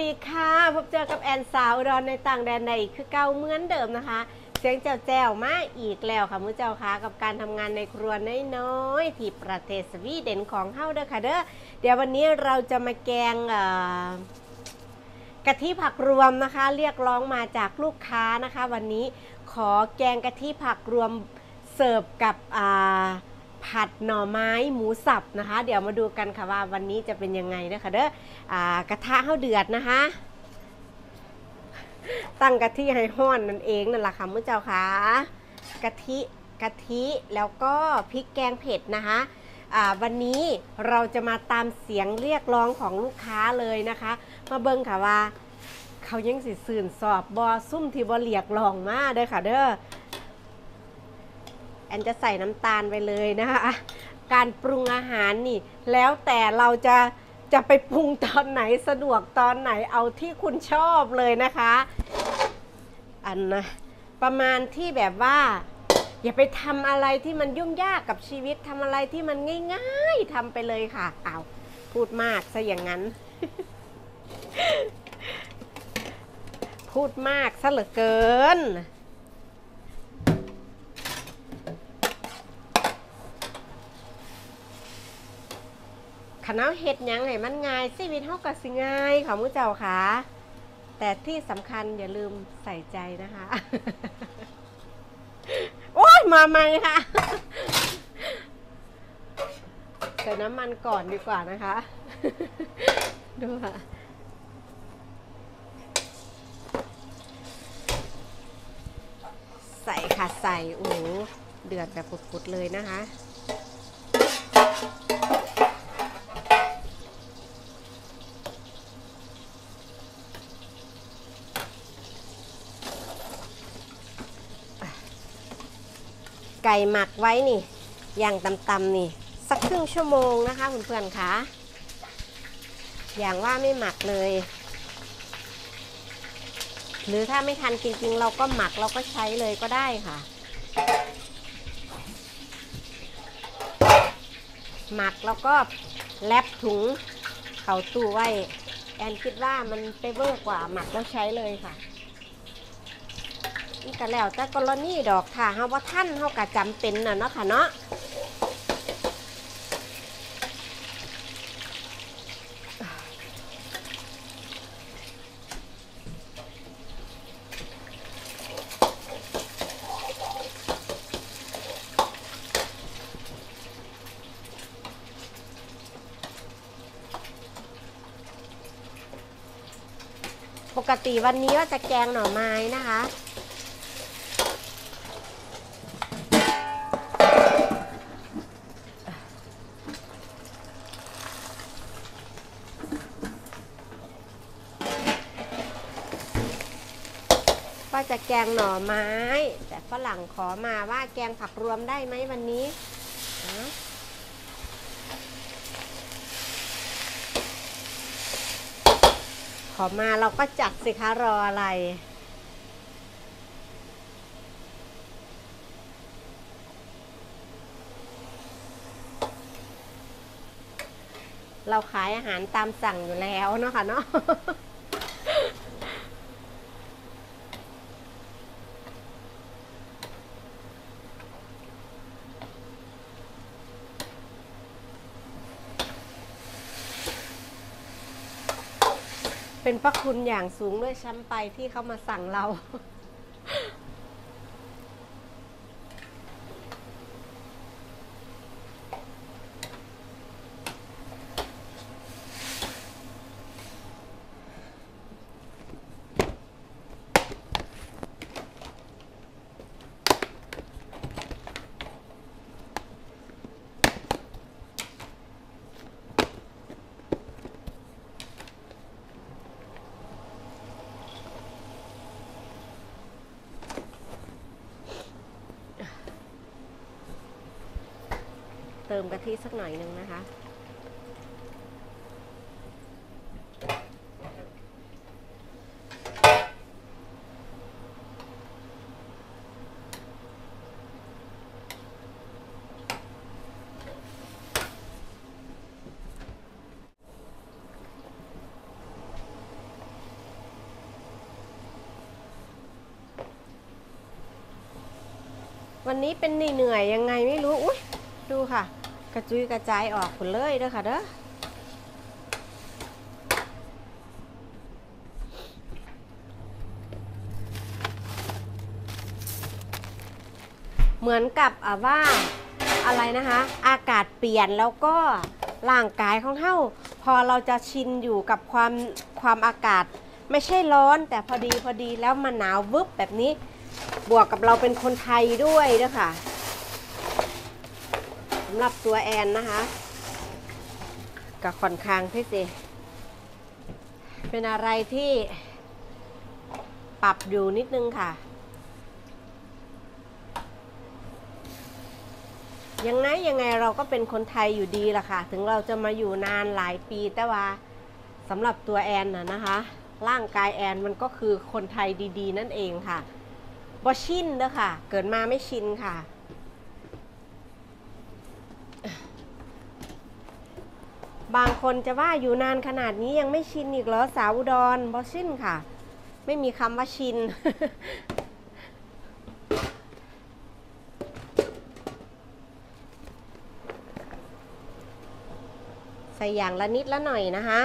ดีค่ะพบเจอกับแอนสาวอุดอนในต่างแดนในอีกคือเก่าเหมือนเดิมนะคะ เสียงแจ๋วแจวๆมาอีกแล้วค่ะมือเจ้าค่ะกับการทำงานในครัวน้อยๆที่ประเทศสวีเดนของเฮาเด้อค่ะเด้อเดี๋ยววันนี้เราจะมาแกงกะทิผักรวมนะคะ เรียกร้องมาจากลูกค้านะคะ วันนี้ขอแกงกะทิผักรวมเสิร์ฟกับอ่า ผัดหน่อไม้หมูสับนะคะ เดี๋ยวมาดูกันค่ะว่าวันนี้จะเป็นยังไงนะคะเด้ออกระทะข้าวเดือดนะคะ ตั้งกะทิให้ห้อนนั่นเองนั่นแหละค่ะมื้อเจ้าค่ะกะทิกะทิแล้วก็พริกแกงเผ็ดนะคะวันนี้เราจะมาตามเสียงเรียกร้องของลูกค้าเลยนะคะ มาเบิ่งค่ะว่า เขายังสิสื่นสอบบอซุ่มที่บอเรียกร้องมาเด้อค่ะเด้อ แอนจะใส่น้ำตาลไปเลยนะคะการปรุงอาหารนี่ แล้วแต่เราจะจะไปปรุงตอนไหนสะดวกตอนไหนเอาที่คุณชอบเลยนะคะ อันนะประมาณที่แบบว่า อย่าไปทำอะไรที่มันยุ่งยากกับชีวิตทำอะไรที่มันง่ายๆทำไปเลยค่ะอ้าวพูดมากซะอย่างนั้น พูดมากซะเหลือเกิน ขนาเฮ็ดยังให้มันง่ายชีวิตเฮาก็สิง่ายค่ะมื้อเจ้าค่ะ แต่ที่สำคัญอย่าลืมใส่ใจนะคะ โอ้ยมาใหม่ค่ะใส่น้ำมันก่อนดีกว่านะคะ ดูค่ะใส่ค่ะใส่โอ้โหเดือดแบบปุดๆเลยนะคะ ไก่หมักไว้นี่ อย่างตำๆนี่ สักครึ่งชั่วโมงนะคะเพื่อนๆคะอย่างว่าไม่หมักเลย หรือถ้าไม่ทันจริงๆ เราก็หมักเราก็ใช้เลยก็ได้ค่ะ หมักแล้วก็แลบถุงเขาตู้ไว้ แอนคิดว่ามันไปเวอร์กว่าหมักแล้วใช้เลยค่ะ นี่ก็แล้วแต่กรณีดอกค่ะเฮาว่าท่านเฮาก็จำเป็นน่ะเนาะค่ะเนาะปกติวันนี้ก็จะแกงหน่อไม้นะคะ จะแกงหน่อไม้ แต่ฝรั่งขอมาว่าแกงผักรวมได้ไหมวันนี้ขอมาเราก็จัดสิคะรออะไรเราขายอาหารตามสั่งอยู่แล้วเนาะค่ะเนาะ เป็นพระคุณอย่างสูงด้วยช้ำไปที่เขามาสั่งเรา ติมกะทิสักหน่อยหนึ่งนะคะ วันนี้เป็นเหนื่อยยังไงไม่รู้ อุ้ยดูค่ะ กระจุยกระจายออกหมดเลยเด้อค่ะเด้อเหมือนกับว่าอะไรนะคะ อากาศเปลี่ยนแล้วก็ร่างกายของเฮาพอเราจะชินอยู่กับความความอากาศ ไม่ใช่ร้อน แต่พอดีพอดีแล้วมันหนาววึบแบบนี้ บวกกับเราเป็นคนไทยด้วยด้วยค่ะ สำหรับตัวแอนนะคะกับค่อนข้างพี่สิเป็นอะไรที่ปรับอยู่นิดนึงค่ะ ยังไงยังไงเราก็เป็นคนไทยอยู่ดีล่ะค่ะ ถึงเราจะมาอยู่นานหลายปีแต่ว่าสำหรับตัวแอนน่ะนะคะ ร่างกายแอนมันก็คือคนไทยดี ๆ นั่นเองค่ะบอชินเด้อค่ะ เกิดมาไม่ชินค่ะ บางคนจะว่าอยู่นานขนาดนี้ยังไม่ชินอีกเหรอสาวอุดรบอชินค่ะ ไม่มีคำว่าชิน ใส่อย่างละนิดละหน่อยนะคะ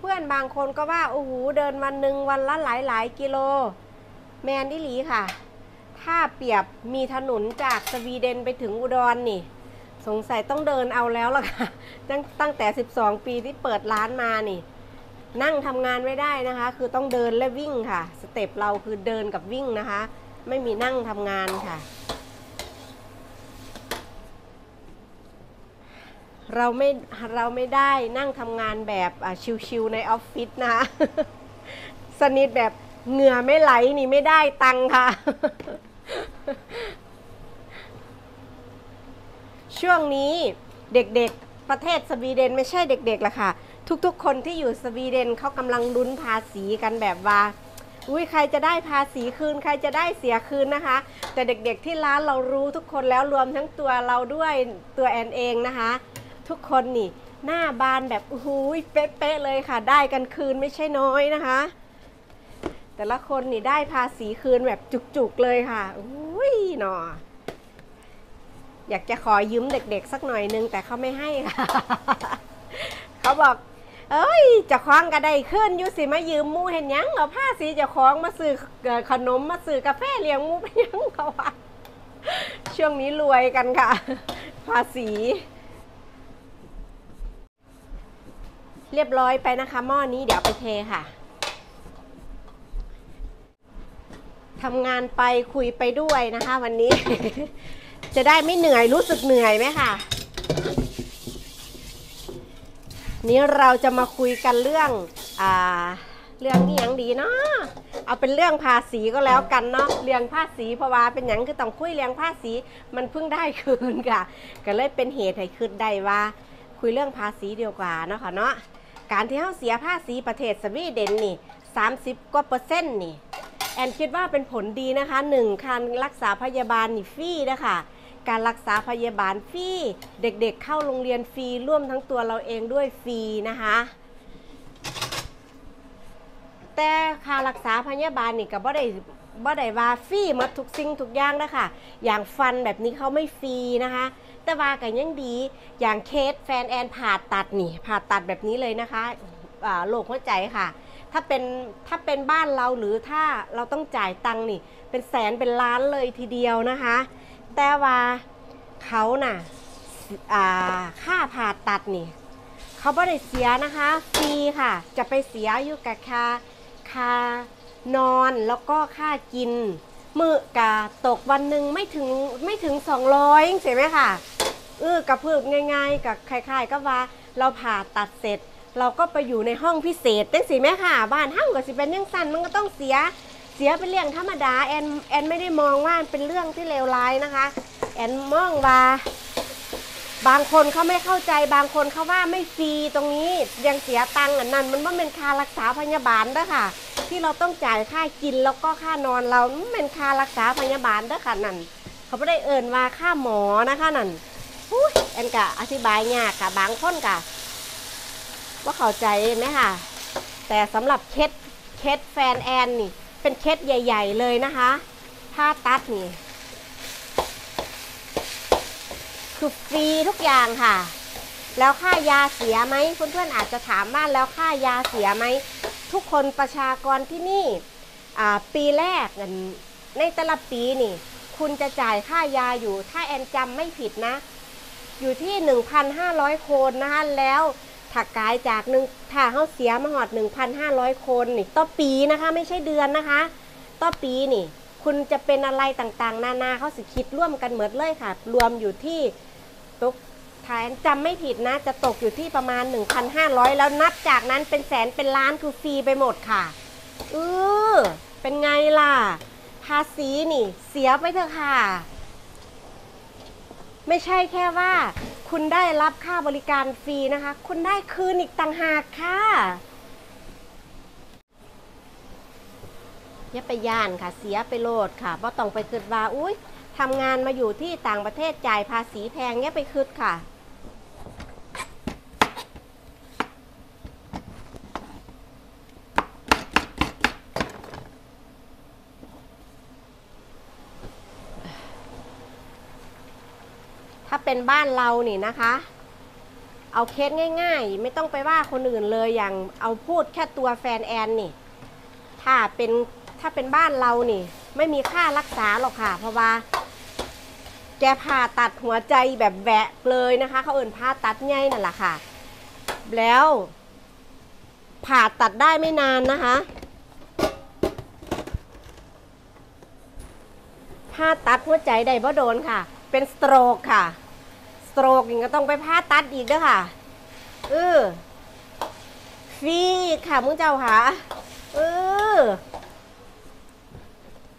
เพื่อนๆบางคนก็ว่าโอ้โหเดินวันหนึ่งวันละหลายหลายกิโล แมนดิลีค่ะ ถ้าเปรียบมีถนนจากสวีเดนไปถึงอุดรนนี่ สงสัยต้องเดินเอาแล้วล่ะค่ะ ตั้งตั้งแต่ 12 ปีที่เปิดร้านมานี่ นั่งทำงานไม่ได้นะคะ คือต้องเดินและวิ่งค่ะ สเต็ปเราคือเดินกับวิ่งนะคะ ไม่มีนั่งทำงานค่ะ เราไม่เราไม่ได้นั่งทำงานแบบชิวๆในออฟฟิศนะคะสนิทแบบเหงื่อไม่ไหลนี่ไม่ได้ตังค่ะ ช่วงนี้เด็กๆประเทศสวีเดนไม่ใช่เด็กๆละค่ะ ทุกๆ คนที่อยู่สวีเดนเขากำลังลุ้นภาษีกันแบบว่าอุ้ยใครจะได้ภาษีคืน ใครจะได้เสียคืนนะคะ แต่เด็กๆที่ร้านเรารู้ทุกคนแล้วรวมทั้งตัวเราด้วยตัวแอนเองนะคะ ทุกคนนี่ หน้าบานแบบอู้หูยเป๊ะๆเลยค่ะ ได้กันคืนไม่ใช่น้อยนะคะ แต่ละคนนี่ได้ภาษีคืนแบบจุกๆเลยค่ะอุ้ยหนออยากจะขอยืมเด็กๆ สักหน่อยนึงแต่เขาไม่ให้ค่ะ เขาบอก เอ้ยจะคล้าของกระไดขึ้นอยู่สิมายืมมูเห็นยังเอาผ้าสีจะคล้องมาซื้อเอ่อขนมมาซื้อกาแฟเลี้ยงมูไปยังเขาว่าช่วงนี้รวยกันค่ะ ภาษี เรียบร้อยไปนะคะ หม้อนี้เดี๋ยวไปเทค่ะทำงานไปคุยไปด้วยนะคะ วันนี้ จะได้ไม่เหนื่อยรู้สึกเหนื่อยไหมค่ะนี้เราจะมาคุยกันเรื่องอ่าเรื่องนี้ยังดีเนาะเอาเป็นเรื่องภาษีก็แล้วกันเนาะเรื่องภาษีเพราะว่าเป็นอย่างคือต้องคุยเรื่องภาษีมันเพิ่งได้คืนค่ะ ก็เลยเป็นเหตุให้คืนได้ว่า คุยเรื่องภาษีเดียวกว่าเนาะค่ะเนาะ การที่เขาเสียภาษีประเทศสวีเดนนี่ 30 กว่าเปอร์เซ็นต์นี่ แอนคิดว่าเป็นผลดีนะคะหนึ่งการรักษาพยาบาลนี่ฟรีนะคะการรักษาพยาบาลฟรีเด็กๆเข้าโรงเรียนฟรีร่วมทั้งตัวเราเองด้วยฟรีนะคะแต่ค่ารักษาพยาบาลนี่ก็บ่ได้ บ่ได้ว่าฟรีหมดทุกสิ่งทุกอย่างนะคะอย่างฟันแบบนี้เขาไม่ฟรีนะคะ แต่ว่ากันยังดี อย่างเคสแฟนแอนผ่าตัดนี่ผ่าตัดแบบนี้เลยนะคะโรคหัวใจค่ะ ถ้าเป็นถ้าเป็นบ้านเราหรือถ้าเราต้องจ่ายตังค์นี่ เป็นแสนเป็นล้านเลยทีเดียวนะคะ แต่ว่าเขาน่ะอ่าค่าผ่าตัดนี่เขาไม่ได้เสียนะคะฟรีค่ะ จะไปเสียอยู่กับค่าค่า นอนแล้วก็ค่ากิน มือกะตกวันหนึ่งไม่ถึงไม่ถึง 200ยังเสียไหมค่ะเออกระพืบง่ายๆกับคล้ายๆก็ว่าเราผ่าตัดเสร็จ เราก็ไปอยู่ในห้องพิเศษจังสิแม่ค่ะบ้านห้างก็สิเป็นยังสั้นมันก็ต้องเสียเสียเป็นเรื่องธรรมดาแอนแอนไม่ได้มองว่าเป็นเรื่องที่เลวร้ายนะคะ แอนมองว่า บางคนเขาไม่เข้าใจบางคนเขาว่าไม่ฟรีตรงนี้ยังเสียตังค์อันนั้น มันว่าเป็นค่ารักษาพยาบาลเด้อค่ะ ที่เราต้องจ่ายค่ากินแล้วก็ค่านอนเรามันเป็นค่ารักษาพยาบาลเด้อค่ะนั่นเขาไม่ได้เอิ้นว่าค่าหมอนะคะนั่นอุ๊ยแอนกะอธิบายยากค่ะบางคนกะว่าเข้าใจไหมค่ะ แต่สำหรับเคสเคสแฟนแอนนี่ เป็นเคสใหญ่ ๆ เลยนะคะผ่าตัดนี่ คือฟรีทุกอย่างค่ะ แล้วค่ายาเสียไหมเพื่อนๆอาจจะถามว่าแล้วค่ายาเสียไหม ทุกคนประชากรที่นี่ปีแรกในแต่ละปีนี่ คุณจะจ่ายค่ายาอยู่ถ้าแอนจำไม่ผิดนะ อยู่ที่ 1,500 คนนะคะแล้วถักกายจากหนึ่งถ้าเขาเสียมาหอด 1,500 คนนี่ต่อปีนะคะไม่ใช่เดือนนะคะต่อปีนี่ คุณจะเป็นอะไรต่างๆ นานาเขาสิคิดร่วมกันเหมือนเลยค่ะ รวมอยู่ที่ ตกถ้าแอนจำไม่ผิดนะ จะตกอยู่ที่ประมาณ 1,500 แล้วนับจากนั้นเป็นแสนเป็นล้านคือฟรีไปหมดค่ะเออเป็นไงล่ะ ภาษีนี่ เสียไปเถอะค่ะ ไม่ใช่แค่ว่า คุณได้รับค่าบริการฟรีนะคะ คุณได้คืนอีกต่างหากค่ะอย่าไปย่านค่ะ เสียไปโลดค่ะเพราะต้องไปคิดว่า อุ้ย ทำงานมาอยู่ที่ต่างประเทศจ่ายภาษีแพงเนี่ยไปคิดค่ะ ถ้าเป็นบ้านเรานี่นะคะ เอาเคสง่าย ๆ ไม่ต้องไปว่าคนอื่นเลยอย่างเอาพูดแค่ตัวแฟนแอนนี่ ถ้าเป็นถ้าเป็นบ้านเรานี่ ไม่มีค่ารักษาหรอกค่ะ เพราะว่า กผ่าตัดหัวใจแบบแหวะเลยนะคะ เขาเอิ่นผ่าตัดใหญ่นั่นแหละค่ะ แล้ว ผ่าตัดได้ไม่นานนะคะผ่าตัดหัวใจได้บ่โดนค่ะ เป็นสโตรกค่ะสโตรกอย่างก็ต้องไปผ่าตัดอีกเด้วยค่ะเออฟรีค่ะมึงเจ้าค่ะเออ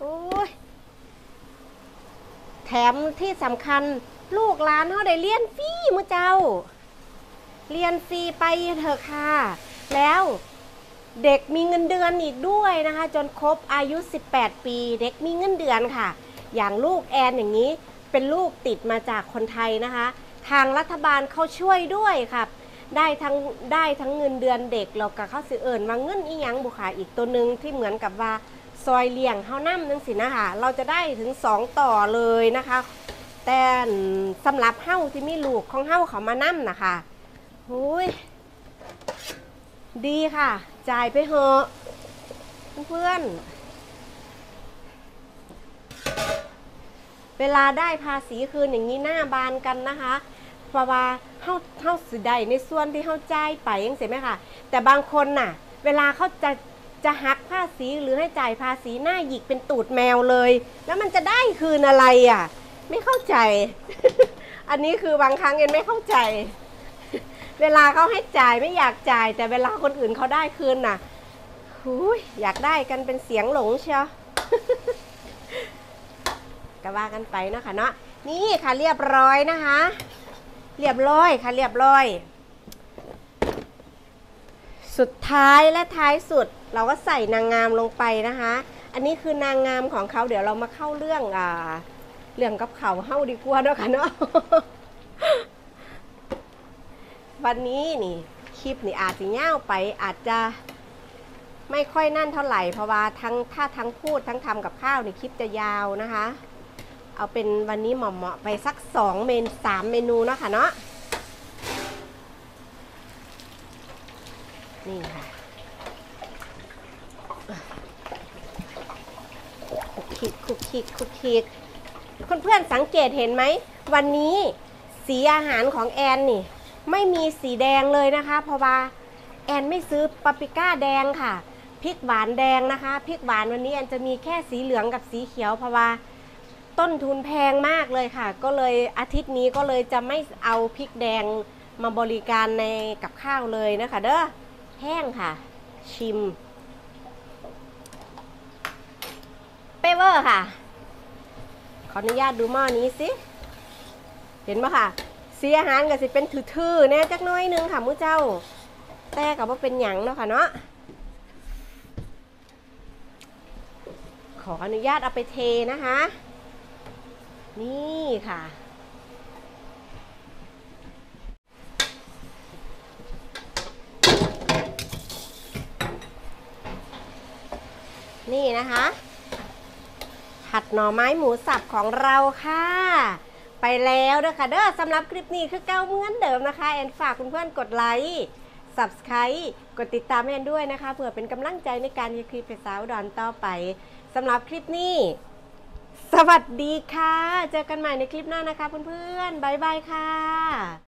โอ้ย แถมที่สำคัญลูกหลานเขาได้เรียนฟรีมึงเจ้า เรียนฟรีไปเถอะค่ะ แล้วเด็กมีเงินเดือนอีกด้วยนะคะ จนครบอายุ 18 ปี เด็กมีเงินเดือนค่ะ อย่างลูกแอนอย่างนี้เป็นลูกติดมาจากคนไทยนะคะ ทางรัฐบาลเขาช่วยด้วยครับได้ทั้งได้ทั้งเงินเดือนเด็กแล้วก็เขาสิเอิญว่าเงินอีหยังบุค่ะอีกตัวหนึ่งที่เหมือนกับว่า ซอยเลี้ยงเฮานั่มนึงสินะคะเราจะได้ถึง 2 ต่อเลยนะคะ แต่สำหรับเฮาที่มีลูกของเฮาเขามานั่มนะคะหุยดีค่ะ จ่ายไปเถอะเพื่อนเวลาได้ภาษีคืนอย่างนี้หน้าบานกันนะคะเพราะว่าเฮาเฮาสิได้ในส่วนที่เฮาจ่ายไปยังเสียไหมคะแต่บางคนน่ะ เวลาเขาจะ จะหักภาษีหรือให้จ่ายภาษีหน้าหยิกเป็นตูดแมวเลย แล้วมันจะได้คืนอะไรอะ ไม่เข้าใจ อันนี้คือบางครั้งเอ็นไม่เข้าใจ เวลาเขาให้จ่ายไม่อยากจ่าย แต่เวลาคนอื่นเขาได้คืนน่ะหุยอยากได้กันเป็นเสียงหลงเชียวก็ว่ากันไปเนาะค่ะเนาะนี่ค่ะเรียบร้อยนะคะ เรียบร้อยค่ะเรียบร้อย สุดท้ายและท้ายสุดเราก็ใส่นางงามลงไปนะคะ อันนี้คือนางงามของเขาเดี๋ยวเรามาเข้าเรื่องอ่าเรื่องกับเขาเฮ้าดีกว่าเนาะค่ะเนาะวันนี้นี่คลิปนี่อาจจะยาวไปอาจจะไม่ค่อยนั่นเท่าไหร่เพราะว่าทั้งถ้าทั้งพูดทั้งทำกับข้าวนี่คลิปจะยาวนะคะ เอาเป็นวันนี้เหมาะๆไปสักสองเมนสามเมนูเนาะค่ะเนาะ นี่ค่ะ คุกคิกคุกคิกคุกคิกเพื่อนๆสังเกตเห็นไหม วันนี้สีอาหารของแอนนี่ ไม่มีสีแดงเลยนะคะ เพราะว่าแอนไม่ซื้อปาปริก้าแดงค่ะพริกหวานแดงนะคะพริกหวานวันนี้แอนจะมีแค่สีเหลืองกับสีเขียวเพราะว่าต้นทุนแพงมากเลยค่ะ ก็เลยอาทิตย์นี้ก็เลยจะไม่เอาพริกแดงมาบริการในกับข้าวเลยนะคะ เด้อ แห้งค่ะ ชิม เปเวอร์ค่ะ ขออนุญาตดูหม้อนี้สิ เห็นปะค่ะ สีอาหารก็สิเป็นถือๆแน่จักน้อยนึงค่ะมื้อเจ้า แต่กับว่าเป็นหยังเนาะค่ะเนาะขออนุญาตเอาไปเทนะคะ นี่ค่ะ นี่นะคะ ผัดหน่อไม้หมูสับของเราค่ะ ไปแล้วเด้อค่ะเด้อสำหรับคลิปนี้คือเก้าเหมือนเดิมนะคะ แอนฝากเพื่อนๆกดไลค์ subscribe กดติดตามแอนด้วยนะคะเพื่อเป็นกำลังใจในการยีคลิปไปสาวดอนต่อไปสำหรับคลิปนี้ สวัสดีค่ะ เจอกันใหม่ในคลิปหน้านะคะเพื่อนๆบ๊ายบายค่ะ